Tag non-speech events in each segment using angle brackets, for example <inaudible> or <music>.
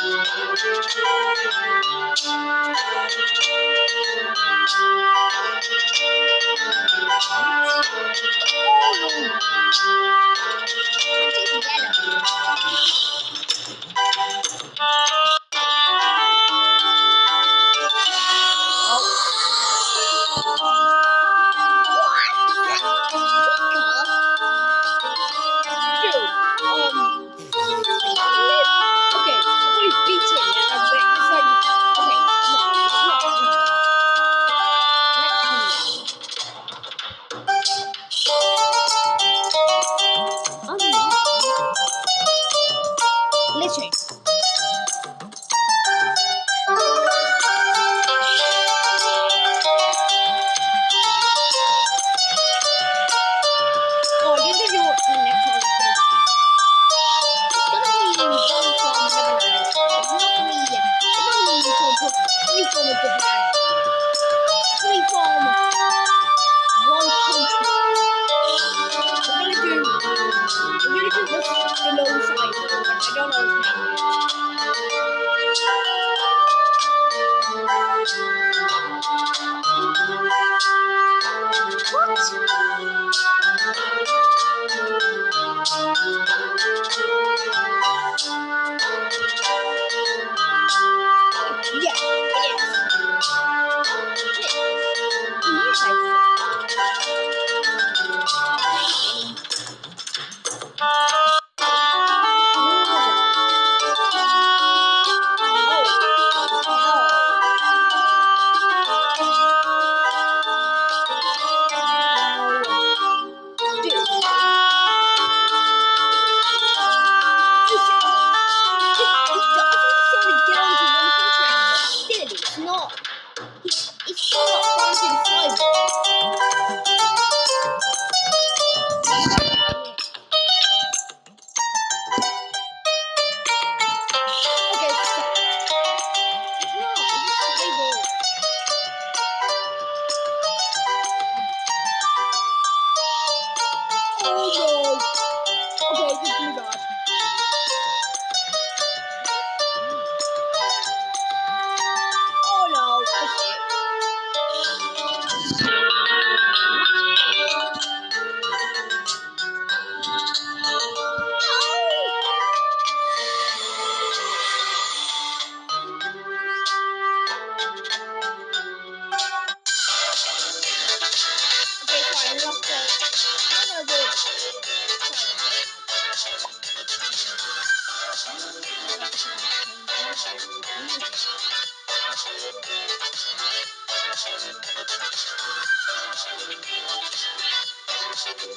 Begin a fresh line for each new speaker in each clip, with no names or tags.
Thank you. Okay,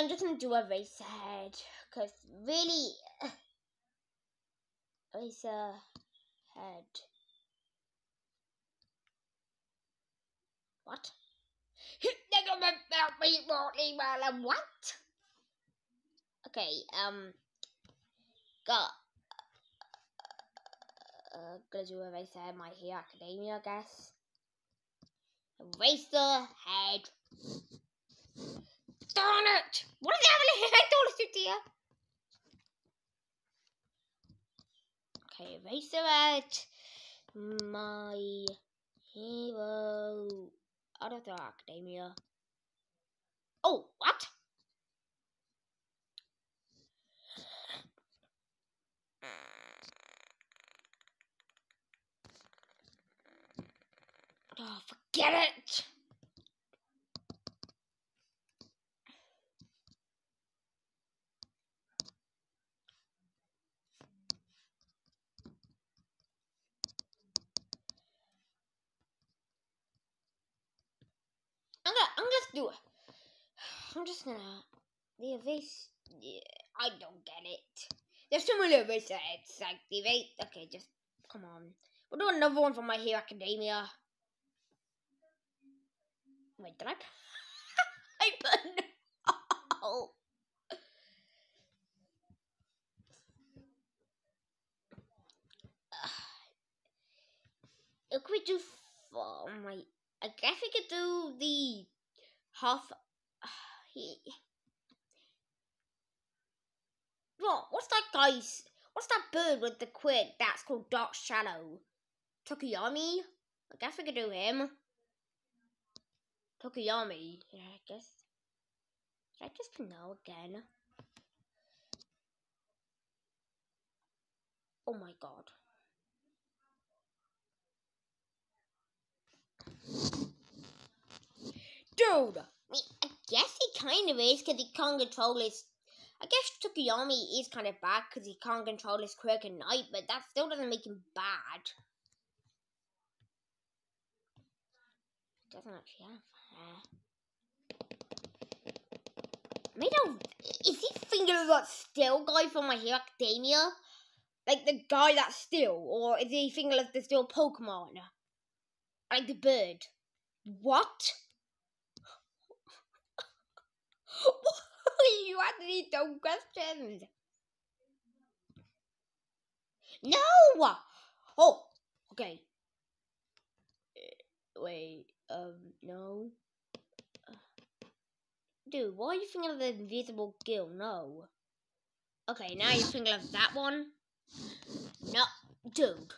I'm just gonna do a race ahead because really, <sighs> race ahead. What? <laughs> what? Okay, um, got uh, gonna do a race ahead. My Hero Academia, I guess. Racer head. Darn it! What is happening? <laughs> I told you, dear. Okay, eraser out my hero out of the academia. Oh, what? <sighs> Oh, forget it! I'm just do. I'm just gonna the evase. Yeah, I don't get it. There's so many evase it's like the evase. Okay, just come on. We'll do another one from My Hero Academia. Wait, did I? <laughs> I put no. <sighs> If we do for my, I guess we could do the half. He. What? What's that guy's? What's that bird with the quid? That's called Dark Shadow. Tokoyami. I guess we could do him. Tokoyami. Yeah, I guess. Should I just know again? Oh my god. Dude! I guess he kind of is because he can't control his. I guess Tokoyami is kind of bad because he can't control his quirk at night, but that still doesn't make him bad. Doesn't actually have hair. Is he thinking of that still guy from My Hero Academia? Like the guy that's still, or is he thinking of the still Pokemon? Like the bird. What? you asked me questions. No! Oh, okay. Uh, wait, um, no. Dude, why are you thinking of the invisible gill? No. Okay, now you're thinking of that one? No, dude.